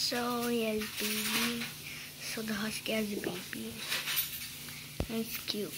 So he has baby. So the husky has a baby. And it's cute.